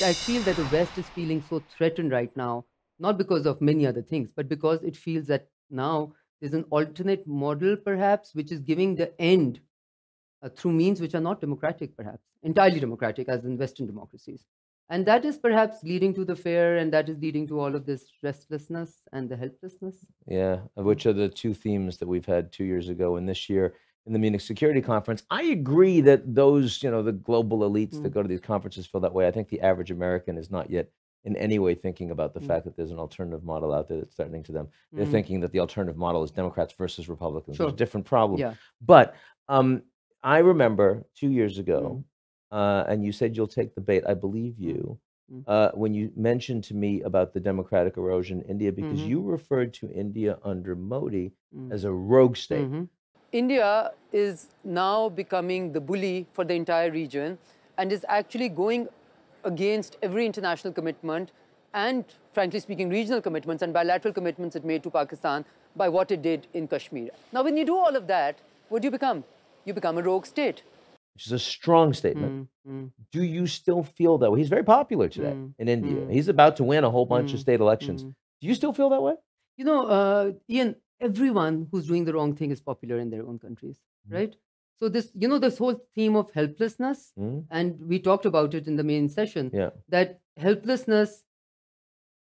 I feel that the West is feeling so threatened right now, not because of many other things, but because it feels that now there's an alternate model, perhaps, which is giving the end uh, through means which are not democratic, perhaps, entirely democratic, as in Western democracies. And that is perhaps leading to the fear, and that is leading to all of this restlessness and the helplessness. Yeah, which are the two themes that we've had two years ago and this year in the Munich Security Conference. I agree that those, you know, the global elites mm. that go to these conferences feel that way. I think the average American is not yet in any way thinking about the mm. fact that there's an alternative model out there that's threatening to them. They're mm. thinking that the alternative model is Democrats versus Republicans. Sure. It's a different problem. Yeah. But um, I remember two years ago, mm. uh, and you said you'll take the bait. I believe mm. you. Mm. Uh, when you mentioned to me about the democratic erosion in India, because mm-hmm. you referred to India under Modi mm. as a rogue state. Mm-hmm. India is now becoming the bully for the entire region and is actually going against every international commitment and, frankly speaking, regional commitments and bilateral commitments it made to Pakistan by what it did in Kashmir. Now, when you do all of that, what do you become? You become a rogue state. Which is a strong statement. Mm, mm. Do you still feel that way? He's very popular today mm, in India. Mm. He's about to win a whole bunch of mm, state elections. Mm. Do you still feel that way? You know, uh, Ian, everyone who's doing the wrong thing is popular in their own countries, mm. right? So this, you know, this whole theme of helplessness, mm. and we talked about it in the main session. Yeah. That helplessness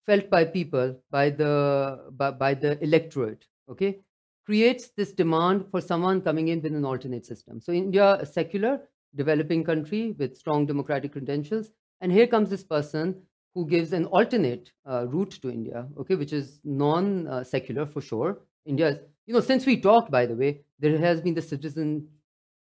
felt by people, by the by, by the electorate, okay, creates this demand for someone coming in with an alternate system. So India, a secular, developing country with strong democratic credentials, and here comes this person who gives an alternate uh, route to India, okay, which is non-secular uh, for sure, India, you know, since we talked, by the way, there has been the Citizen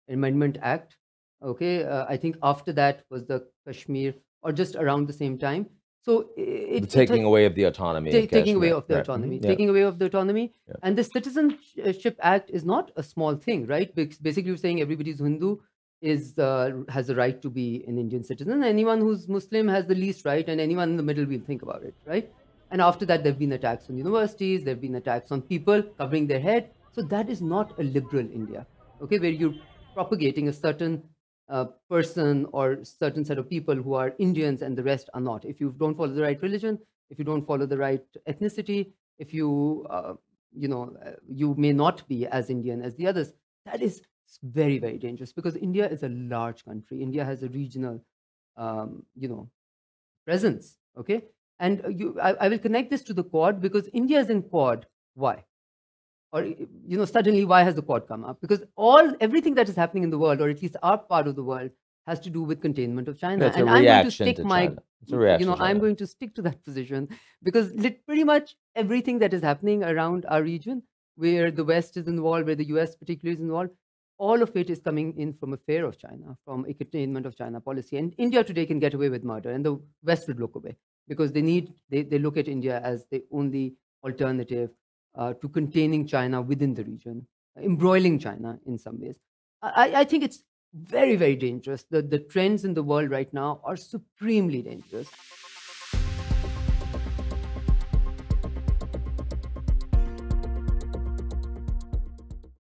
Amendment Act. Okay, uh, I think after that was the Kashmir, or just around the same time. So it, the taking it, away of the autonomy, ta- taking away of the right. autonomy, mm-hmm. taking away of the autonomy, yeah. and the Citizenship Act is not a small thing, right? Because basically, you're saying everybody's Hindu is uh, has the right to be an Indian citizen. Anyone who's Muslim has the least right, and anyone in the middle will think about it, right? And after that, there have been attacks on universities, there have been attacks on people covering their head. So that is not a liberal India, okay, where you're propagating a certain uh, person or certain set of people who are Indians and the rest are not. If you don't follow the right religion, if you don't follow the right ethnicity, if you, uh, you know, uh, you may not be as Indian as the others, that is very, very dangerous because India is a large country. India has a regional, um, you know, presence, okay? And you, I, I will connect this to the Quad because India is in Quad. Why? Or you know, suddenly why has the Quad come up? Because all everything that is happening in the world, or at least our part of the world, has to do with containment of China. That's and I'm going to stick to my, you know, I'm going to stick to that position because pretty much everything that is happening around our region, where the West is involved, where the US particularly is involved, all of it is coming in from a fear of China, from a containment of China policy. And India today can get away with murder, and the West would look away because they need they, they look at India as the only alternative uh, to containing China within the region, embroiling China in some ways. I, I think it's very, very dangerous. The, the trends in the world right now are supremely dangerous.